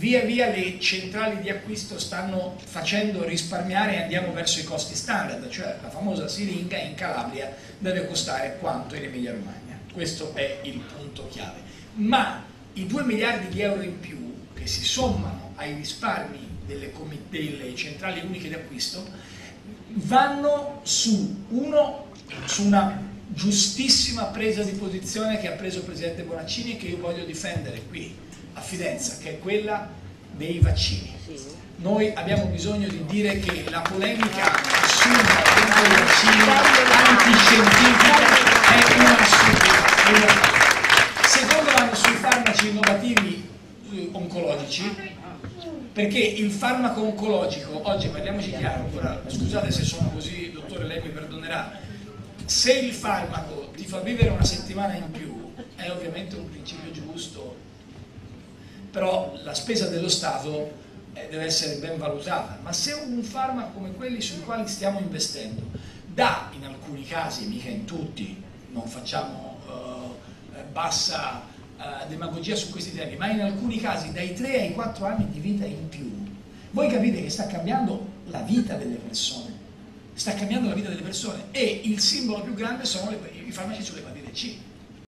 via via le centrali di acquisto stanno facendo risparmiare e andiamo verso i costi standard, cioè la famosa siringa in Calabria deve costare quanto in Emilia Romagna. Questo è il punto chiave. Ma i 2 miliardi di euro in più che si sommano ai risparmi delle, delle centrali uniche di acquisto vanno su, uno, su una giustissima presa di posizione che ha preso il Presidente Bonaccini che io voglio difendere qui a Fidenza, che è quella dei vaccini. Noi abbiamo bisogno di dire che la polemica assurda contro i vaccini antiscientifica è una assurda. Secondo vanno sui farmaci innovativi eh, oncologici, perché il farmaco oncologico, oggi parliamoci chiaro, ora, scusate se sono così, dottore, lei mi perdonerà, se il farmaco ti fa vivere una settimana in più, è ovviamente un principio giusto, però la spesa dello Stato eh, deve essere ben valutata, ma se un farmaco come quelli sui quali stiamo investendo dà in alcuni casi, mica in tutti, non facciamo uh, bassa uh, demagogia su questi temi, ma in alcuni casi dai 3 ai 4 anni di vita in più, voi capite che sta cambiando la vita delle persone, sta cambiando la vita delle persone e il simbolo più grande sono le, i farmaci sull'epatite C